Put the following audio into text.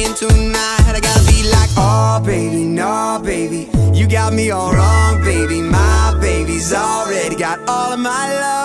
playing tonight I gotta be like, oh baby, no baby You got me all wrong, baby My baby's already got all of my love.